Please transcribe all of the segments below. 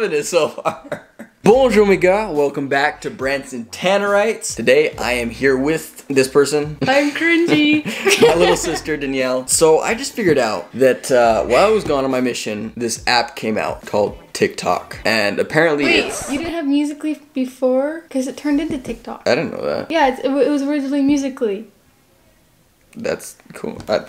loving it so far. Bonjour, mes gars. Welcome back to Branson Tannerites. Today, I am here with this person. I'm cringy. my little sister Danielle. So I just figured out that uh, while I was gone on my mission, this app came out called TikTok, and apparently Wait, it's. you didn't have Musical.ly before? Because it turned into TikTok. I didn't know that. Yeah, it, it was originally Musical.ly. That's cool. I,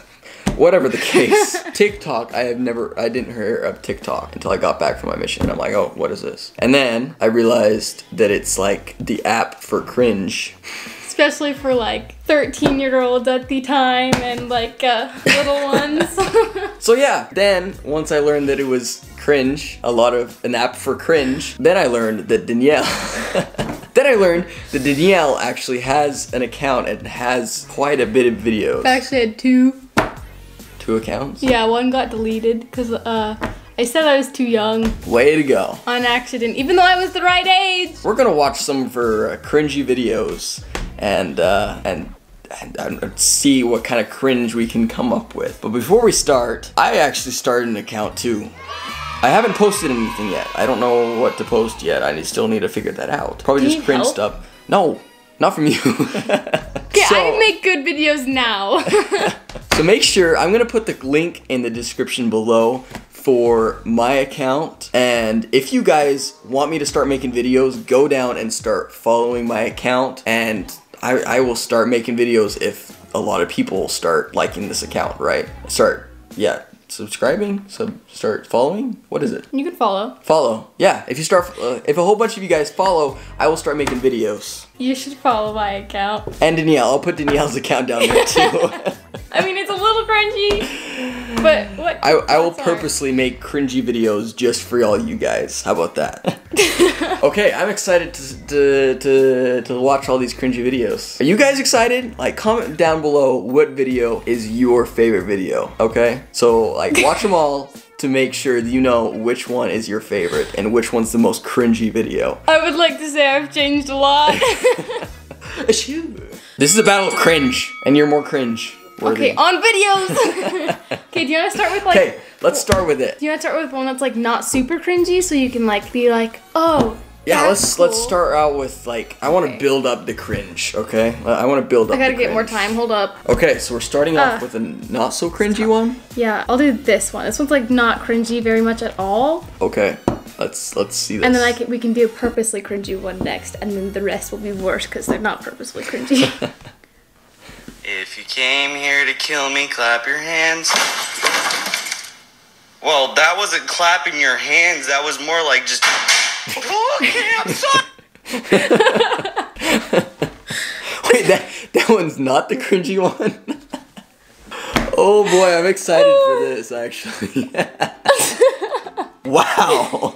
whatever the case, TikTok. I have never. I didn't hear of TikTok until I got back from my mission. I'm like, oh, what is this? And then I realized that it's like the app for cringe. Especially for like 13 year olds at the time and like uh, little ones. So yeah, then once I learned that it was cringe, a lot of an app for cringe, then I learned that Danielle Then I learned that Danielle actually has an account and has quite a bit of videos. I actually had two. Two accounts? Yeah, one got deleted because uh, I said I was too young Way to go. on accident, even though I was the right age. We're gonna watch some of her uh, cringy videos and uh, and and, and see what kind of cringe we can come up with. But before we start, I actually started an account too. I haven't posted anything yet. I don't know what to post yet. I still need to figure that out. Probably Do just help? stuff. No, not from you. Okay, So- I make good videos now. So make sure, I'm gonna put the link in the description below for my account. And if you guys want me to start making videos, go down and start following my account. And I, I will start making videos if a lot of people start liking this account, right? Start, yeah, subscribing, sub, start following. What is it? you can follow. Follow. Yeah, if you start, uh, if a whole bunch of you guys follow, I will start making videos. You should follow my account. And Danielle, I'll put Danielle's account down there too. I mean, it's a little cringy, but what? I, I will purposely make cringy videos just for all you guys. How about that? okay, I'm excited to, to, to, to watch all these cringy videos. Are you guys excited? Like, comment down below what video is your favorite video, okay? So, like, watch them all to make sure that you know which one is your favorite and which one's the most cringy video. I would like to say I've changed a lot. This is a battle of cringe, and you're more cringe. Okay, on videos. okay, do you want to start with like? Okay, let's start with it. Do you want to start with one that's like not super cringy, so you can like be like, oh. Yeah, let's let's start out with like I want to Okay. build up the cringe, okay? I want to build up. I gotta get more time. Hold up. Okay, so we're starting off Uh. with a not so cringy one. Yeah, I'll do this one. This one's like not cringy very much at all, Okay, let's let's see this. and then I can, we can do a purposely cringy one next, and then the rest will be worse because they're not purposely cringy. Came here to kill me, clap your hands. Well, that wasn't clapping your hands. That was more like just. Wait, that that one's not the cringy one. oh boy, I'm excited for this actually. wow.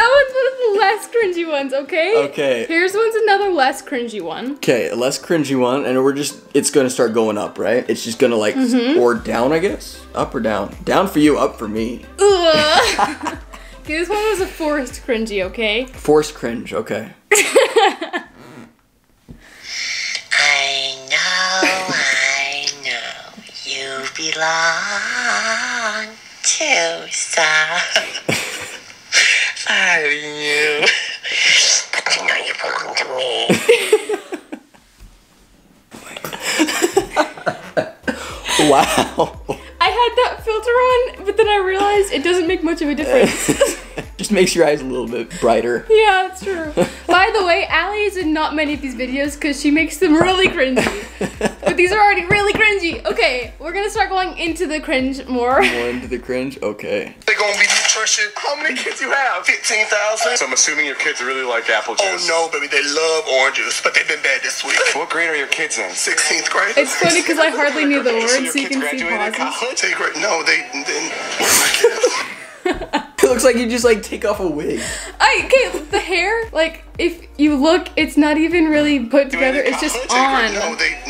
That one's one of the less cringy ones. Okay. Okay. Here's one's another less cringy one. Okay, a less cringy one, and we're just it's gonna start going up, right? It's just gonna like Mm-hmm. or down, I guess. Up or down? Down for you, up for me. Ugh. okay, this one was a forced cringy. Okay. Forced cringe, okay. I know, I know. You belong to some. I you. But you know you belong to me. Wow. I had that filter on, but then I realized it doesn't make much of a difference. just makes your eyes a little bit brighter. yeah, it's true. By the way, Allie is in not many of these videos because she makes them really cringy. But these are already really cringy. Okay, we're gonna start going into the cringe more. More into the cringe? Okay. They're gonna be nutrition. How many kids you have? Fifteen thousand. So I'm assuming your kids really like apple oh, juice. Oh no, baby, they love oranges, but they've been bad this week. What grade are your kids in? Sixteenth grade. It's funny because I hardly knew the words, your so you kids can see graduated pauses. college? Eighth grade. No, they didn't. Where's my kids? It looks like you just like take off a wig. I okay, the hair, like if you look, it's not even really put together. It's just on. No, they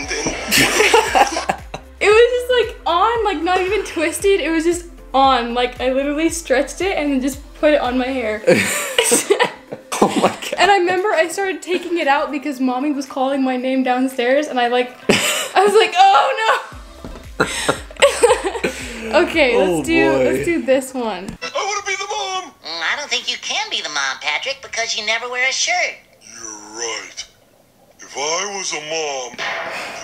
on, like not even twisted. It was just on. Like I literally stretched it and then just put it on my hair. Oh my god. And I remember I started taking it out because mommy was calling my name downstairs, and I like, I was like, oh no. okay, Oh, let's do boy. let's do this one. I wanna be the mom. Mm, I don't think you can be the mom, Patrick, because you never wear a shirt. You're right. If I was a mom,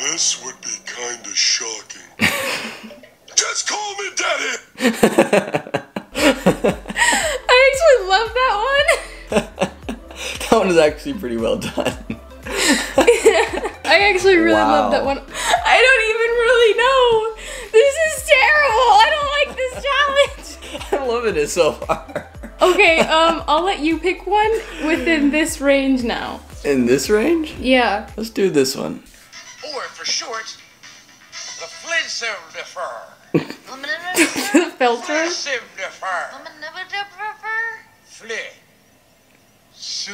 this would be kinda shocking. Just call me daddy! I actually love that one. that one is actually pretty well done. I actually really love that one. I don't even really know. This is terrible. I don't like this challenge. I'm loving it so far. Okay, um, I'll let you pick one within this range now. In this range? Yeah. Let's do this one. Or for short, the Flintstone Filter. Fle. Su.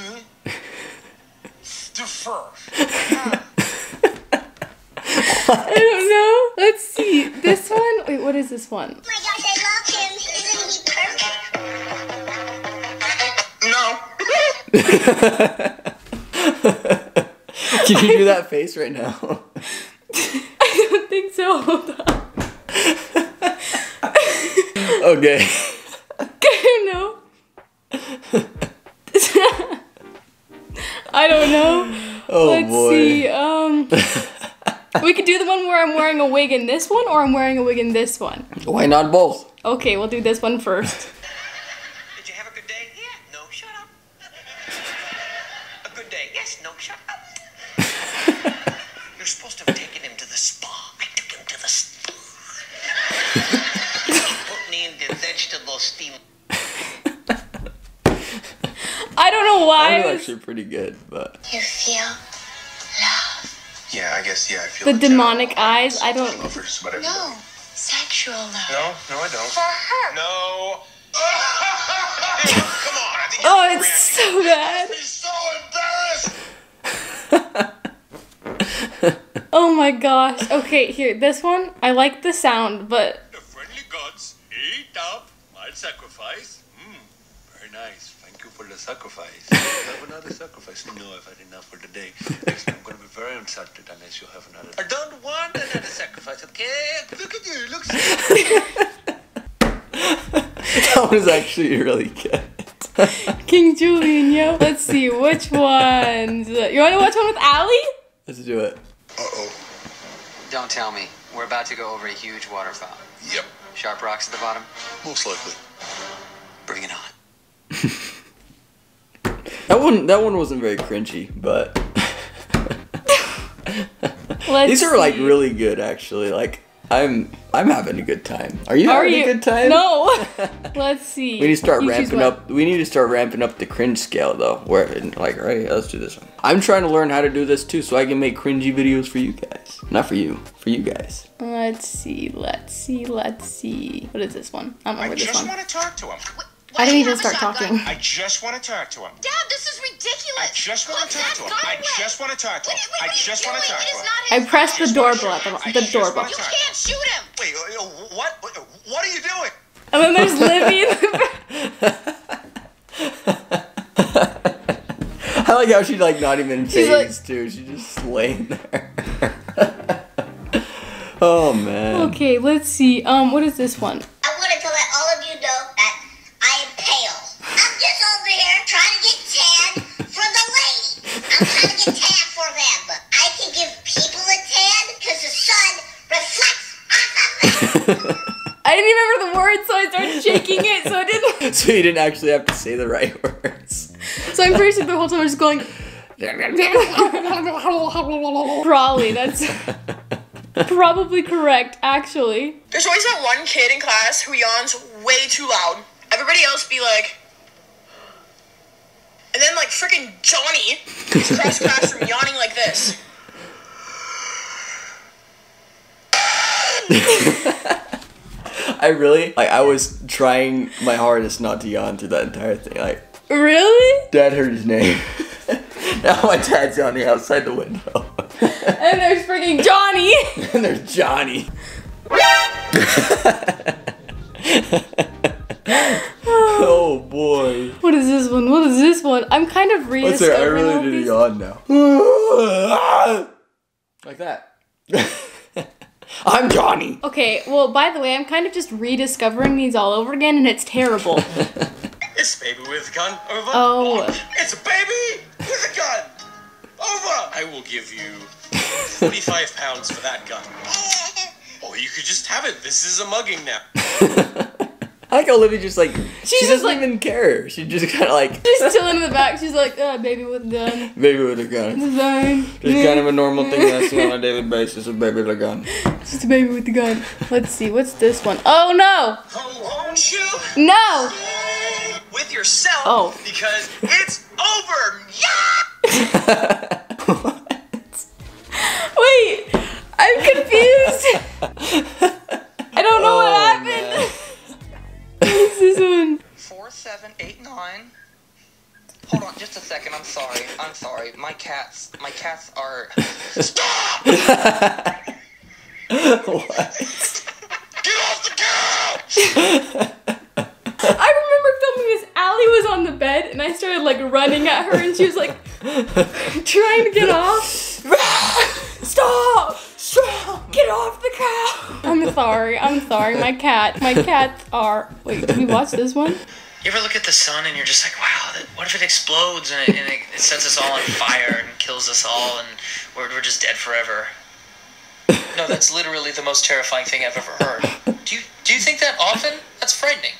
Defer. I don't know. Let's see. This one. Wait, what is this one? Oh my gosh, I love Can you do that face right now? I don't think so. Hold on. okay. I don't know. I don't know. Oh Let's boy. see. Um, we could do the one where I'm wearing a wig in this one, or I'm wearing a wig in this one. Why not both? Okay, we'll do this one first. Steam. I don't know why. That I was was- actually pretty good, but You feel Yeah, I guess, yeah, I feel the demonic eyes. I don't. for just about everybody. no sexual love No, no, I don't. for her. No. Come on, I think Oh, it's so bad. He's so embarrassed. Oh my gosh. Okay, here. This one. I like the sound, but The friendly gods eat up my sacrifice. Mm, very nice. Thank you for the sacrifice. have another sacrifice. No, I've had enough for the day. time I'm gonna be very insulted unless you have another. I don't want another sacrifice, okay? Look at you, look. that was actually really good. King Julien, yo. Let's see which ones. You want to watch one with Allie? Let's do it. Uh-oh. Don't tell me. We're about to go over a huge waterfall. Yep, Sharp rocks at the bottom. most likely. Bring it on. That one that one wasn't very cringy, but these are like see. really good actually. Like I'm I'm having a good time. Are you Are having you? a good time? No. Let's see. We need to start You ramping one. up. We need to start ramping up the cringe scale though. Where like, all right, let's do this one. I'm trying to learn how to do this too, so I can make cringy videos for you guys. Not for you, for you guys. Let's see. Let's see. Let's see. What is this one? I don't I remember this just want to talk to him. I didn't even start talking. I just want to talk to him. Dad, this is ridiculous. I just want to talk to him. I just want to talk to him. What- what I just want to talk to him. I pressed the just doorbell at the, him. the I just doorbell. You can't shoot him. Wait, what? What- What are you doing? And then there's Livy I like how she's like not even She's like- phased too. She's just laying there. oh man. Okay, let's see. Um, what is this one? Lady. I'm trying to get tan for them. I can give people a tan because the sun reflects off of them. I didn't even remember the words, so I started shaking it, so I didn't. So you didn't actually have to say the right words. So I'm pretty sure the whole time I was just going. Probably that's probably correct, actually. There's always that one kid in class who yawns way too loud. Everybody else be like, and then like freaking Johnny is across the classroom yawning like this. I really like. I was trying my hardest not to yawn through that entire thing. Like, Really? Dad heard his name. now my dad's yawning outside the window, And there's freaking Johnny. and there's Johnny. Is this one? What is this one? I'm kind of What's there? I really need these. to yawn now. like that. I'm Johnny. Okay, well, by the way, I'm kind of just rediscovering these all over again, and it's terrible. It's It's baby with a gun. Over. Oh. It's a baby with a gun. Over. I will give you 45 pounds for that gun. Or you could just have it. This is a mugging now. I like how Olivia just like she just doesn't like- even care. She just kind of like She's chilling in the back. She's like, uh, baby with a gun. baby with a gun. Fine. Just kind of a normal thing that I see on a daily basis. A baby with a gun. Just a baby with the gun. Let's see, what's this one? Oh no! Oh, won't you? No! With yourself. Oh. Because it's over. Yeah. Wait! I'm sorry. My cats. My cats are. Stop! what? Get off the couch. I remember filming this. Allie was on the bed and I started like running at her and she was like trying to get off. Stop! Stop! Get off the couch! I'm sorry. I'm sorry. My cat. My cats are. Wait, did we watch this one? You ever look at the sun and you're just like, wow, that, what if it explodes and, it, and it, it sets us all on fire and kills us all and we're, we're just dead forever? No, that's literally the most terrifying thing I've ever heard. Do you do you think that often? That's frightening.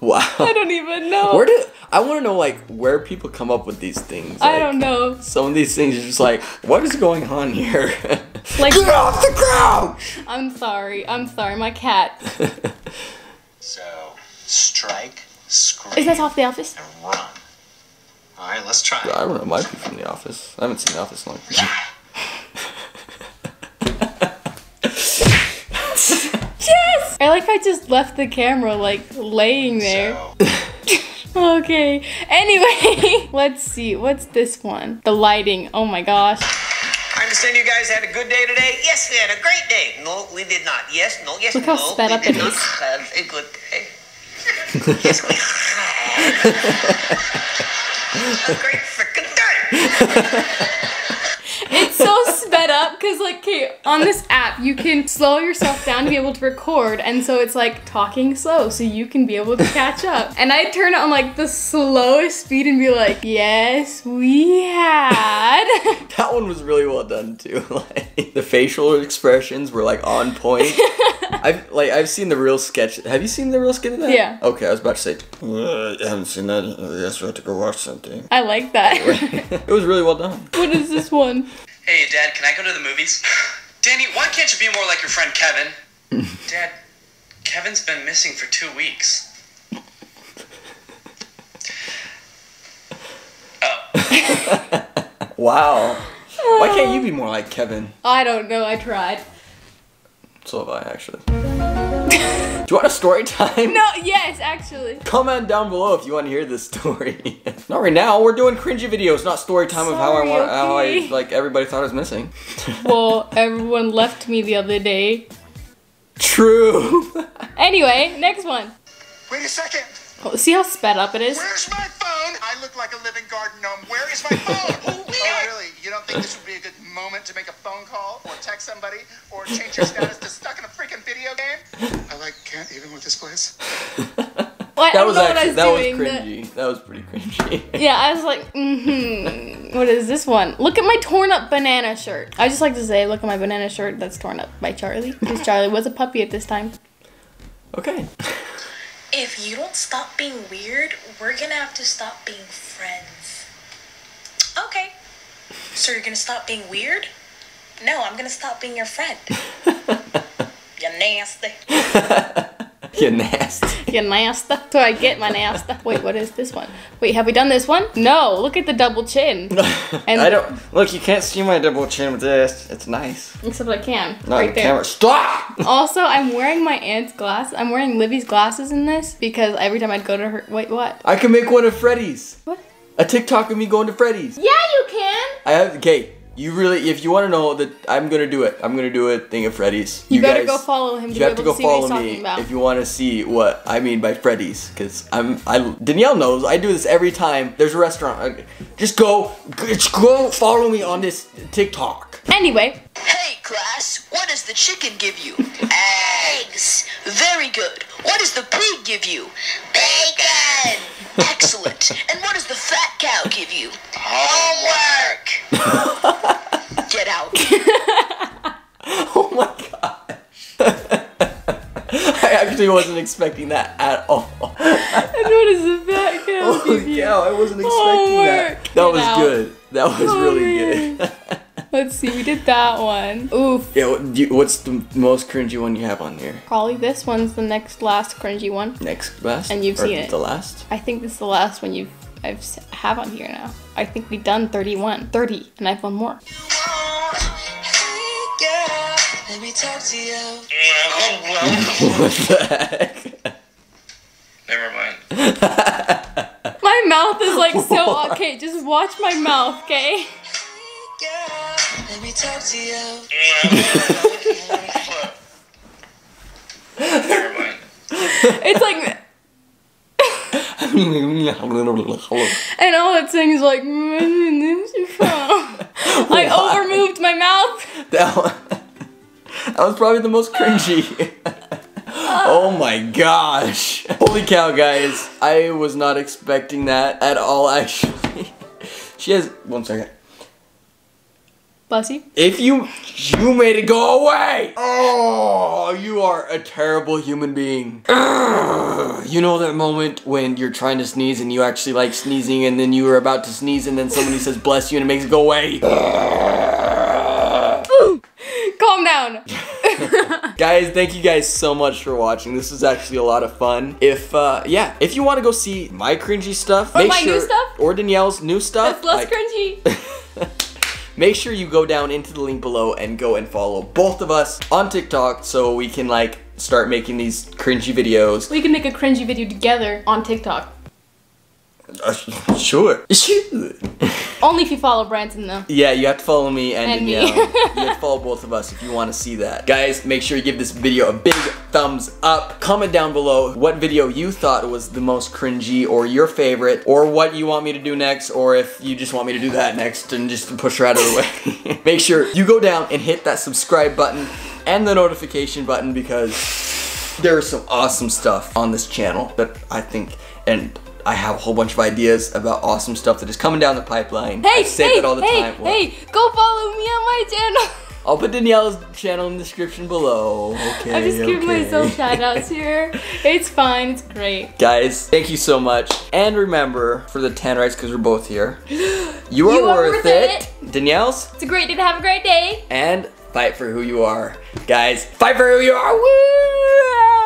Wow. I don't even know. Where do I want to know like where people come up with these things? I don't know. Some of these things are just like, what is going on here? Like- get off the couch. I'm sorry. I'm sorry. My cat. So, strike, scream, Is that off the office? and run. All right, let's try. I don't know. It might be from The Office. I haven't seen The Office in a long time. Yes! I like I just left the camera like laying there. So, Okay. Anyway, let's see. What's this one? The lighting. Oh my gosh. I understand you guys had a good day today. Yes, we had a great day. No, we did not. Yes, no, yes, Look how no, sped we up did it not is. have a good day. had a great freaking day. Because, like, okay, on this app, you can slow yourself down to be able to record, and so it's like talking slow so you can be able to catch up. And I turn it on like the slowest speed and be like, yes, we had. That one was really well done too. Like the facial expressions were like on point. I've like I've seen the real sketch. Have you seen the real sketch of that? Yeah. Okay, I was about to say. "Uh, I haven't seen that. Yes, we have to go watch something. I like that. it was really well done. what is this one? Hey, Dad, can I go to the movies? Danny, why can't you be more like your friend Kevin? Dad, Kevin's been missing for two weeks. Oh. Wow. Why can't you be more like Kevin? I don't know. I tried. So have I actually. Do you want a story time? No, yes, actually. Comment down below if you want to hear this story. not right now. We're doing cringy videos, not story time of how I Sorry, want, how I like everybody thought I was missing. Well, everyone left me the other day. True. Anyway, next one. Wait a second. Oh, see how sped up it is? Where's my phone? I look like a living garden gnome. Where is my phone? Oh, really? You don't think this would be a good moment to make a phone call or text somebody or change your status to stuck in a freaking video game? I like can't even with this place. Well, That don't was know what I actually was that was doing. The- cringy. That was pretty cringy. yeah, I was like, mm-hmm. What is this one? Look at my torn up banana shirt. I just like to say, look at my banana shirt that's torn up by Charlie. Because Charlie was a puppy at this time. Okay. If you don't stop being weird, we're gonna have to stop being friends. Okay. So you're gonna stop being weird? No, I'm gonna stop being your friend. you nasty. you nasty. You nasty. So I get my nasty. Wait, what is this one? Wait, have we done this one? No, look at the double chin. And I don't look. You can't see my double chin with this. It's nice. Except I can. Not right the there. camera. Stop. Also, I'm wearing my aunt's glasses. I'm wearing Livy's glasses in this because every time I'd go to her. Wait, what? I can make one of Freddy's. What? A TikTok of me going to Freddy's. Yeah, you can. I have. Okay. You really, if you want to know that, I'm gonna do it. I'm gonna do a thing of Freddy's. You, better guys- go follow him to You be have to go see follow me if you want to see what I mean by Freddy's, because I'm I Danielle knows I do this every time there's a restaurant. I- Just go, just go follow me on this TikTok. Anyway, Hey, class, what does the chicken give you? Eggs. Yes, very good. What does the pig give you? Bacon! Excellent. And what does the fat cow give you? Homework! Get out. Oh my gosh. I actually wasn't expecting that at all. And what is the fat cow Holy give you? cow, I wasn't expecting that. Homework. That Get was out. good. That was Oh, really man. good. Let's see, we did that one. Oof. yeah, what, do you- what's the most cringy one you have on here? Probably this one's the next last cringy one. Next last? And you've Or seen it. The last? I think this is the last one you've I've have on here now. I think we've done 31, 30, and I've one more. Let me talk to you. what the heck? Never mind. My mouth is like so okay. Just watch my mouth, okay? Let me talk to you. Never mind. It's like and all it's saying is like I overmoved my mouth. That, one, that was probably the most cringy. oh my gosh. Holy cow, guys. I was not expecting that at all, actually. She has. One second. Bless you. If you you made it go away. Oh, you are a terrible human being. Ugh. You know that moment when you're trying to sneeze and you actually like sneezing and then you were about to sneeze and then somebody says bless you and it makes it go away. Calm down. guys, thank you guys so much for watching. This was actually a lot of fun. If uh yeah, if you want to go see my cringy stuff, Or make my new sure stuff? or Danielle's new stuff. That's less like- cringy. make sure you go down into the link below and go and follow both of us on TikTok so we can like start making these cringy videos. We can make a cringy video together on TikTok. Uh, sure. Sure. Only if you follow Branson though. Yeah, you have to follow me and, And me. You have to follow both of us if you want to see that. Guys, make sure you give this video a big thumbs up. Comment down below what video you thought was the most cringy or your favorite or what you want me to do next or if you just want me to do that next and just push her out of the way. make sure you go down and hit that subscribe button and the notification button because there's some awesome stuff on this channel that I think and I have a whole bunch of ideas about awesome stuff that is coming down the pipeline. I Hey, say hey, that all the hey, time. What? hey, go follow me on my channel. I'll put Danielle's channel in the description below. Okay. I'm just giving okay. myself shout outs here. It's fine, it's great. Guys, thank you so much. And remember, for the Tannerites, because we're both here, you are, You worth, worth it. Danielle's, It's a great day to have a great day. and fight for who you are. Guys, fight for who you are. Woo!